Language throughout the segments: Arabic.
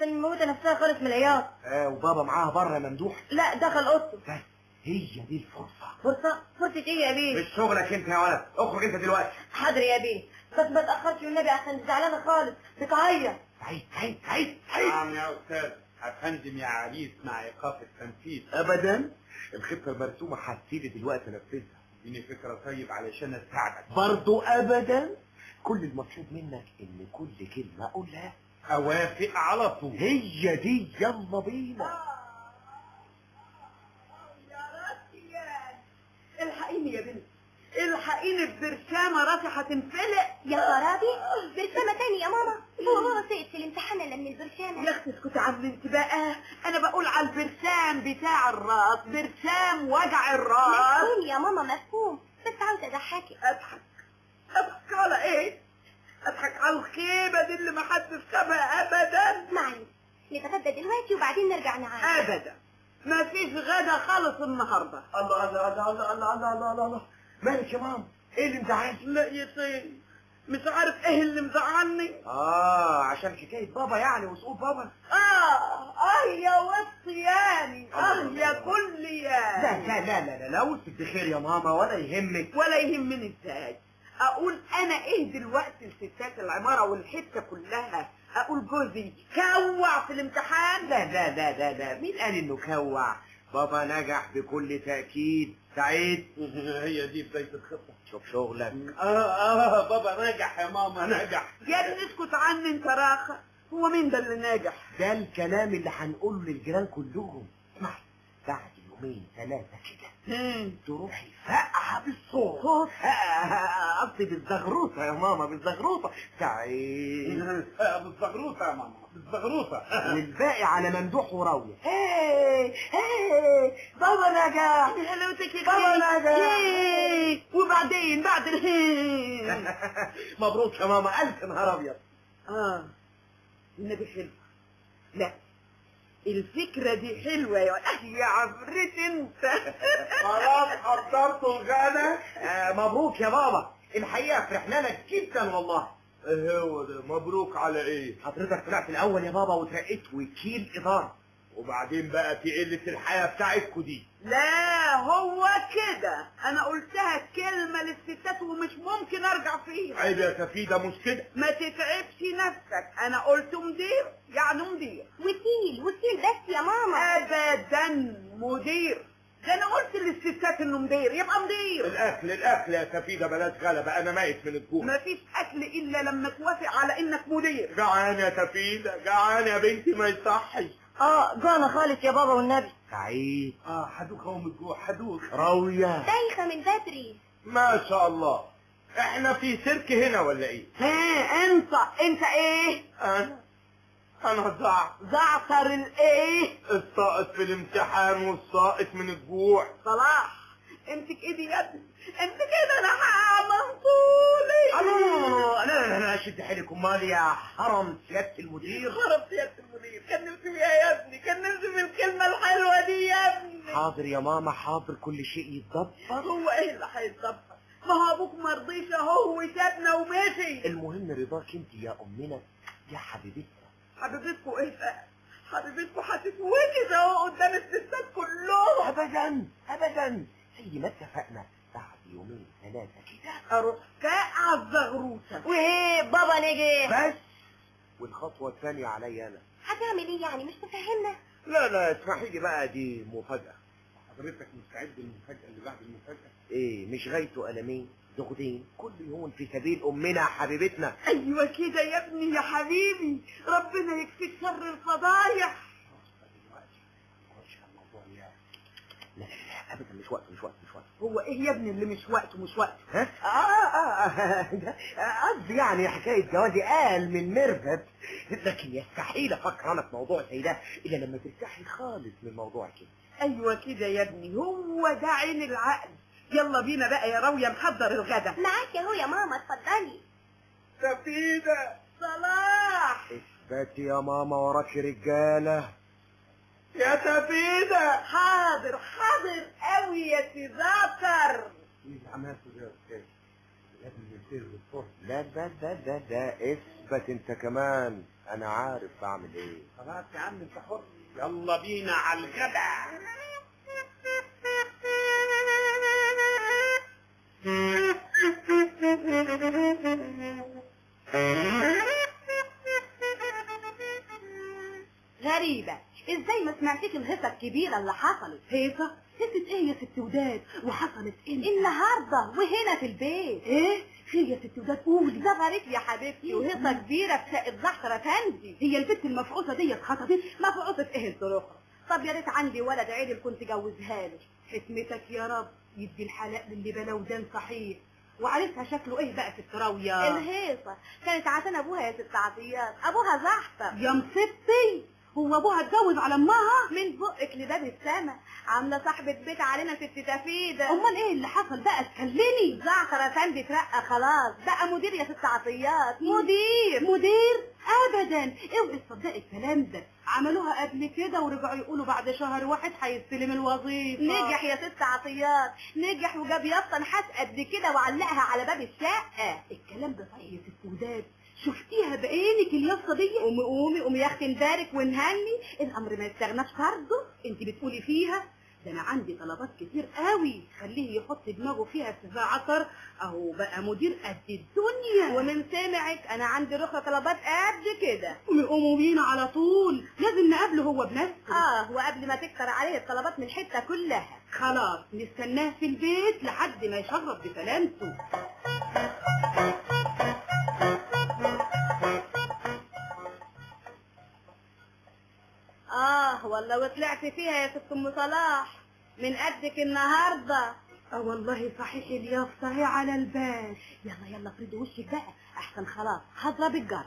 كان مموتة نفسها خالص من العياط. آه وبابا معاها بره ممدوح. لا دخل أوضته. بس هي دي الفرصة. فرصة؟ فرصة إيه يا بيه؟ مش شغلك أنت يا ولد. اخرج أنت دلوقتي. حاضر يا بيه. بس ما تأخرش والنبي عشان زعلانة خالص. بتعيط عيد عيد عيد عيد. نعم يا أستاذ. أفندم يا عريس مع إيقاف التنفيذ. ابدا؟ الخطة المرسومة هتسيبي دلوقتي انفذها اديني فكرة طيب علشان أساعدك. برضو ابدا؟ كل المطلوب منك إن كل كلمة أقولها أوافق على طول. هي دي يلا بينا. الحقيني يا بنت. الحقيني ببرشامة راسي هتنفلق يا خرابي. برشامة تاني يا ماما. هو بابا سقط في الامتحان الا من البرشامة. يا أختي اسكتي عن انت بقى. أنا بقول على البرشام بتاع الراس. برشام وجع الراس. مفهوم يا ماما مفهوم. بس عاوزة أضحكك. أضحك. أضحك على إيه؟ اضحك على الخيبة دي اللي ما حدش شافها ابدا معلش نتغدى دلوقتي وبعدين نرجع نعاني ابدا ما فيش غدا خالص النهارده الله الله الله الله الله الله الله الله الله مالك يا ماما إيه اللي مزعلك لا يا سيدي مش عارف إيه اللي مزعلني آه عشان حكاية بابا يعني وسقوط بابا آه آه يا وصياني آه يا كل لا يا لا لا لا لا لا وسط بخير يا ماما ولا يهمك ولا يهمني إزاي أقول أنا إيه دلوقتي الستات العمارة والحتة كلها؟ أقول جوزي كوع في الامتحان؟ لا لا لا لا لا. مين قال إنه كوع؟ بابا نجح بكل تأكيد. سعيد؟ هي دي بداية الخطة. شوف شغلك. آه آه بابا نجح يا ماما نجح. يا ابني اسكت عني أنت راخة هو مين ده اللي ناجح؟ ده الكلام اللي هنقوله للجيران كلهم. اسمعي بعد يومين ثلاثة كده. تروحي فقعة بالصوت. صوت؟ قصدي بالزغروطة يا ماما بالزغروطة. آه، بالزغروطة يا ماما بالزغروطة. والباقي على ممدوح وراوية هي هي بابا نجح حلاوتك يا بابا. هي. وبعدين بعد مبروك يا ماما. ألف نهار أبيض. آه. النبي حلو. لا. الفكرة دي حلوة يا يا عفريت أنت. خلاص حضرتوا الغدا. آه، مبروك يا بابا. الحقيقة فرحنا لك جدا والله. إيه هو ده؟ مبروك على إيه؟ حضرتك طلعت الأول يا بابا وترقيت وكيل إدارة. وبعدين بقى في قلة الحياة بتاعتكوا دي. لا هو كده. أنا قلتها كلمة للستات ومش ممكن أرجع فيها. عيب يا سفيدة مش كده؟ ما تتعبش نفسك. أنا قلت مدير يعني مدير. وكيل وكيل بس يا ماما. ابدا مدير. ده أنا قلت للستات إنه مدير. يبقى مدير. الأكل الأكل يا سفيدة بلاش غلبة. أنا ميت من الجوع. مفيش أكل إلا لما توافق على إنك مدير. جعان يا سفيدة جعان يا بنتي ما يصحش. آه جانا خالص يا بابا والنبي. سعيد. آه حدوك هو من الجوع حدوك. راوية. دايخة من بدري. ما شاء الله. إحنا في سيرك هنا ولا إيه؟ ها أنت أنت إيه؟ أنا؟ أنا ضاع زعتر الايه الساقط في الامتحان والساقط من الجوع. صلاح. امسك ايدي يا ابني امسك ايدي أنا هعمل طولي. الله لا لا لا شد حيلك أمال يا حرم سيادة المدير؟ خرب سيادة المدير. كان نفسي فيها يا ابني كان نفسي في الكلمة الحلوة دي يا ابني. حاضر يا ماما حاضر كل شيء يتضبط هو إيه اللي هيتظبط ما هو أبوك مرضيش أهو وسابنا ومشي. المهم رضاك انت يا أمنا يا حبيبتنا. حبيبتكوا إيه بقى حبيبتكوا هتتوجد أهو قدام الستات كلهم. ابدا ابدا. زي ما اتفقنا. بعد يومين ثلاثة كده أروح فاقع الزغروسة وايه بابا نجح بس! والخطوة الثانية عليا أنا. هتعمل إيه يعني؟ مش تفهمنا لا لا اسمحي لي بقى دي مفاجأة. حضرتك مستعد للمفاجأة اللي بعد المفاجأة؟ إيه مش غايته قلمين زغدين كل يوم في سبيل أمنا حبيبتنا. أيوه كده يا ابني يا حبيبي. ربنا يكفيك شر الفضايح دلوقتي نخش على الموضوع يا لا لا لا ابدا مش وقت مش وقت مش وقت. هو إيه يا ابني اللي مش وقته مش وقته ها؟ آه آه آه قصدي يعني حكاية جوازي قال من مرفت لكن يستحيل أفكر أنا في موضوع زي ده إلا لما ترتاحي خالص من موضوع كده. أيوه كده يا ابني هو ده عين العقل. يلا بينا بقى يا راوية محضر الغدا. معاك اهو يا ماما اتفضلي. سفيدة. صلاح. اثبتي يا ماما وراك رجالة. يا سفيدة حاضر حاضر قوي يا سي زفر إيه لا لا لا ده ده ده اثبت انت كمان. أنا عارف بعمل إيه. خلاص يا عم انت حر. يلا بينا على الغدا. Thank you. غريبة. إزاي ما سمعتيش الهيصة الكبيرة اللي حصلت؟ هيصة؟ هيصة إيه يا ست وداد؟ وحصلت إمتى؟ النهاردة وهنا في البيت. إيه؟ خير يا ست وداد؟ قولي. زغرت يا حبيبتي وهيصة كبيرة في شقة افندي هي البنت المفعوصة دي اتخطبت؟ مفعوصة إيه الظروفة؟ طب يا ريت عندي ولد عيل كنت جوزها له حكمتك يا رب يدي الحلال اللي بلا ودان صحيح. وعرفها شكله إيه بقى في التراوية؟ الهيصة. كانت عشان أبوها يا ست عطيات. أبوها زحفة يا مصيبتي هو أبوها اتجوز على أمها؟ من بقك لباب السما. عاملة صاحبة بيت علينا ست تفيدة أمال إيه اللي حصل بقى؟ اتكلمي. زعتر افندي اترقى خلاص. بقى مدير يا ست عطيات. مدير. مدير؟ ابدا. اوعي تصدقي الكلام ده. عملوها قبل كده ورجعوا يقولوا بعد شهر واحد هيستلم الوظيفة. نجح يا ست عطيات. نجح وجاب يافطة نحاس قد كده وعلقها على باب الشقة. الكلام ده صحيح يا ست وداد. شفتيها بعينك اليافطه دي؟ قومي قومي قومي يا أختي نبارك ونهني الأمر ما يستغناش برضه. انت بتقولي فيها. ده أنا عندي طلبات كتير قوي. خليه يحط دماغه فيها في عطر أهو بقى مدير قد الدنيا. ومن سمعك أنا عندي رخرة طلبات قد كده. قومي قوموا بينا على طول. لازم نقابله هو بنفسه. آه وقبل ما تكتر عليه الطلبات من الحتة كلها. خلاص نستناه في البيت لحد ما يشرب بسلامته والله وطلعت فيها يا ست أم صلاح من قدك النهارده. آه والله صحيح اليافطة هي على البال. يلا يلا افردي وشك بقى. أحسن خلاص. هضرب الجرس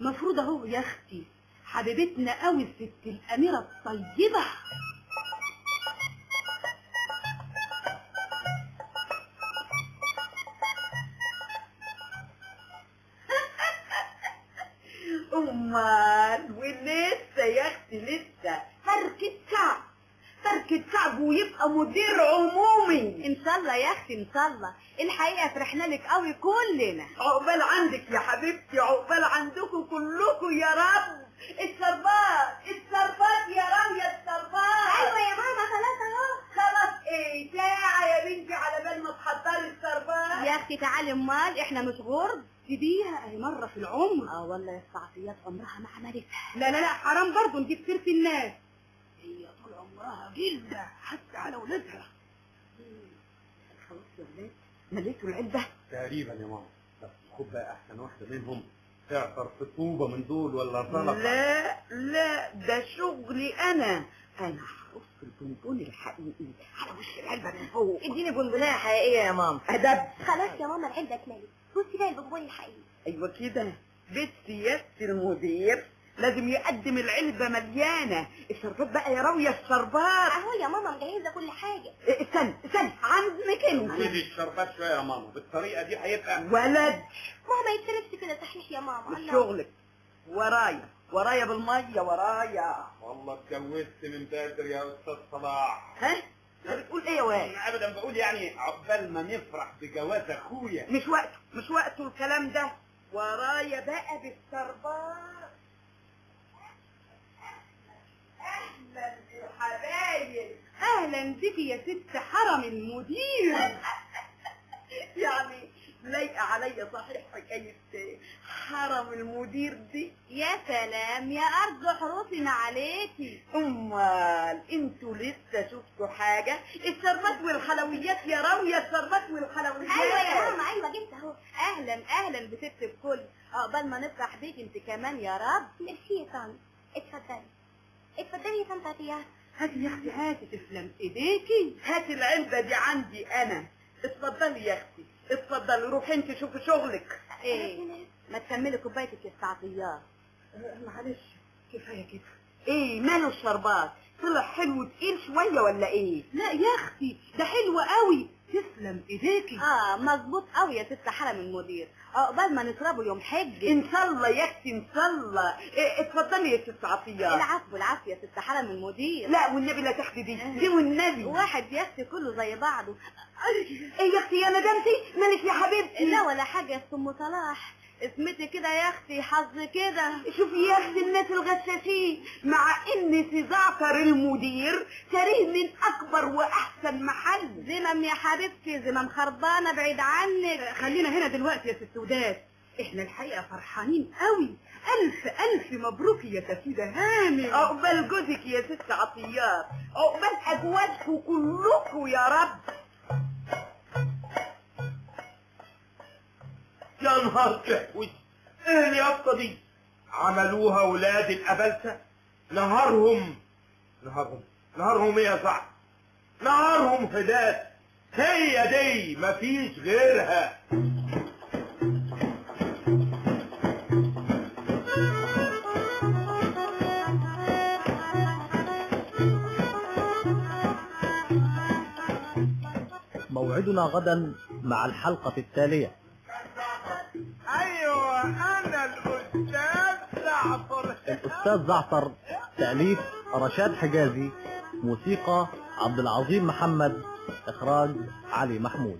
مفروض أهو يا أختي حبيبتنا قوي الست الأميرة الطيبة. مدير عمومي. إن شاء الله يا أختي إن شاء الله. الحقيقة فرحنا لك قوي كلنا. عقبال عندك يا حبيبتي عقبال عندكم كلكم يا رب. الشربات الشربات يا رب يا الشربات أيوه يا ماما خلاص أهو. خلاص إيه ساعة يا بنتي على بال ما تحضري الشربات يا أختي تعالي امال إحنا مش غرب سيبيها اهي مرة في العمر. آه والله يا الصعفيات عمرها ما عملتها. لا لا لا حرام برضه نجيب سيرة الناس. هي طول عمرها جلدة حتى على ولادها خلاص يا ولاد مليتوا العلبة تقريبا يا ماما. بس خد بقى أحسن واحدة منهم. تعطر في طوبة من دول ولا زلطه لا لا ده شغلي أنا. أنا هرص البونبون الحقيقي على وش العلبة من فوق. اديني بونبونايه حقيقية يا ماما. أدب. خلاص يا ماما العلبة اتملت بصي بقى البونبون الحقيقي. أيوه كده. بيت سيادة المدير لازم يقدم العلبة مليانة. الشربات بقى يا راوية الشربات. أهو يا ماما مجهزة كل حاجة. إيه، استنى استنى عنك انت خدي الشربات شوية يا ماما. بالطريقة دي هيبقى ولد. ماما يتصرفش كده صحيح يا ماما. مش الله. شغلك. ورايا ورايا بالمية ورايا. والله اتجوزت من بدري يا أستاذ صلاح ها؟ أنت بتقول إيه يا واد؟ أنا ابدا بقول يعني عقبال ما نفرح بجواز أخويا. مش وقته مش وقته الكلام ده. ورايا بقى بالشربات أهلا بالحبايب بك يا ست حرم المدير. يعني لايقه عليا صحيح حكايه حرم المدير دي. يا سلام يا أرض حروسنا عليكي. أمال أنتوا لسه شفتوا حاجة؟ الشربات والحلويات يا راويه الشربات والحلويات. أيوه يا ماما أيوه جبت أهو. أهلا أهلا بست الكل. عقبال ما نفرح بيك انت كمان يا رب. ميرسي يا طنط. اتفضلي. اتفضلي يا طنط هاتي يا أختي هاتي تسلم إيديكي هاتي العلبة دي عندي أنا. اتفضلي يا أختي اتفضلي روحي أنت شوفي شغلك. إيه. ما تكملي كوبايتك يا استعطيات معلش كفاية كده. إيه ماله الشربات؟ طلع حلو تقيل شوية ولا إيه؟ لا يا أختي ده حلو قوي. تسلم ايديكي آه مظبوط قوي يا ست حرم المدير. عقبال ما نشربه يوم حج. إن شاء الله يا أختي إن شاء الله. اتفضلي يا ست عطية. العفو العفو يا ست حرم المدير. لا والنبي لا تاخدي دي. دي والنبي. واحد يا أختي كله زي بعضه. إيه يا أختي يا ندمتي؟ مالك يا حبيبتي؟ لا ولا حاجة يا ست ام صلاح اسمتي كده يا أختي حظ كده. شوفي يا أختي الناس الغشاشين مع ان سي زعتر المدير شاريه من اكبر وأحسن محل. ذمم يا حبيبتي ذمم خربانة بعيد عنك. خلينا هنا دلوقتي يا ست وداد. إحنا الحقيقة فرحانين قوي. ألف ألف مبروك يا سفيده هانم عقبال جوزك يا ست عطيات. عقبال أزواجكم كلكم يا رب. نهار تحوش إيه اليافطه دي؟ عملوها ولاد الأبلسة. نهارهم نهارهم نهارهم إيه يا صاحبي نهارهم هداد هي دي مفيش غيرها. موعدنا غدا مع الحلقة التالية. أيوه أنا الأستاذ جعفر الأستاذ زعتر تأليف رشاد حجازي موسيقى عبد العظيم محمد إخراج علي محمود.